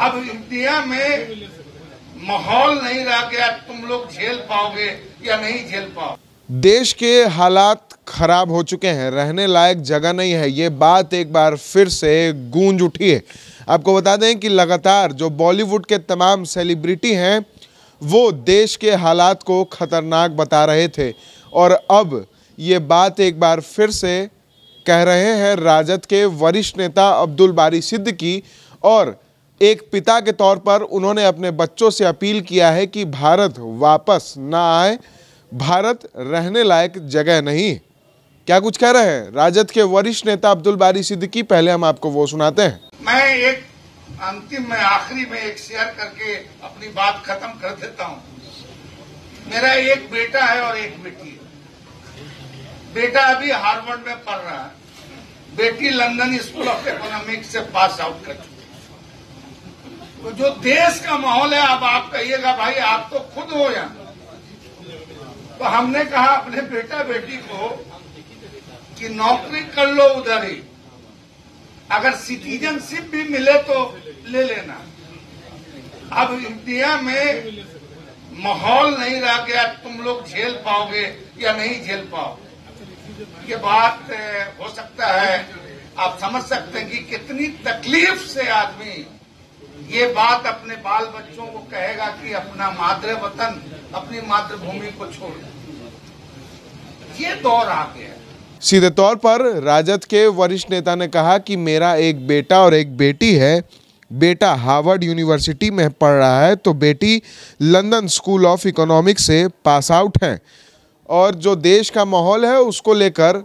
अब इंडिया में माहौल नहीं रह गया, तुम लोग झेल पाओगे या नहीं झेल पाओ देश के हालात खराब हो चुके हैं, रहने लायक जगह नहीं है। ये बात एक बार फिर से गूंज उठी है। आपको बता दें कि लगातार जो बॉलीवुड के तमाम सेलिब्रिटी हैं, वो देश के हालात को खतरनाक बता रहे थे। और अब ये बात एक बार फिर से कह रहे हैं राजद के वरिष्ठ नेता अब्दुल बारी सिद्दीकी और एक पिता के तौर पर उन्होंने अपने बच्चों से अपील किया है कि भारत वापस ना आए। भारत रहने लायक जगह नहीं। क्या कुछ कह रहे हैं? राजद के वरिष्ठ नेता अब्दुल बारी सिद्दीकी, पहले हम आपको वो सुनाते हैं। मैं एक अंतिम, में आखिरी में एक शेयर करके अपनी बात खत्म कर देता हूँ। मेरा एक बेटा है और एक बेटी है। बेटा अभी हार्वर्ड में पढ़ रहा है। बेटी लंदन स्कूल ऑफ़ इकोनॉमिक्स से पास आउट कर चुकी तो जो देश का माहौल है अब आप कहिएगा, भाई, आप तो खुद हो यहाँ तो हमने कहा अपने बेटा बेटी को कि नौकरी कर लो उधर ही। अगर सिटीजनशिप भी मिले तो ले लेना। अब इंडिया में माहौल नहीं रह गया, तुम लोग झेल पाओगे या नहीं झेल पाओगे ये बात हो सकता है। आप समझ सकते हैं कि कितनी तकलीफ़ से आदमी ये बात अपने बाल बच्चों को कहेगा कि अपना मातृ वतन अपनी मातृभूमि को छोड़ ये दौर आ गया सीधे तौर पर राजद के वरिष्ठ नेता ने कहा कि मेरा एक बेटा और एक बेटी है। बेटा हार्वर्ड यूनिवर्सिटी में पढ़ रहा है तो बेटी लंदन स्कूल ऑफ़ इकोनॉमिक्स से पास आउट है। और जो देश का माहौल है, उसको लेकर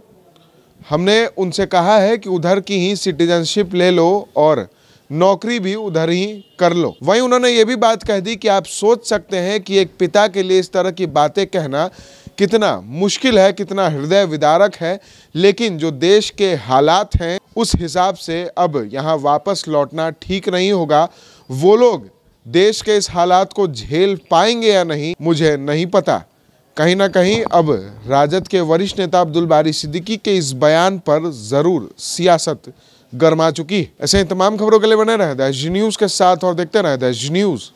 हमने उनसे कहा है कि उधर की ही सिटीजनशिप ले लो और नौकरी भी उधर ही कर लो। वहीं उन्होंने ये भी बात कह दी कि आप सोच सकते हैं कि एक पिता के लिए इस तरह की बातें कहना कितना मुश्किल है, कितना हृदय विदारक है, लेकिन जो देश के हालात हैं, उस हिसाब से अब यहाँ वापस लौटना ठीक नहीं होगा। वो लोग देश के इस हालात को झेल पाएँगे या नहीं, मुझे नहीं पता। कहीं ना कहीं अब राजद के वरिष्ठ नेता अब्दुल बारी सिद्दीकी के इस बयान पर ज़रूर सियासत गरमा चुकी। ऐसे ही तमाम खबरों के लिए बने रहे दैश न्यूज़ के साथ और देखते रहे दैश न्यूज़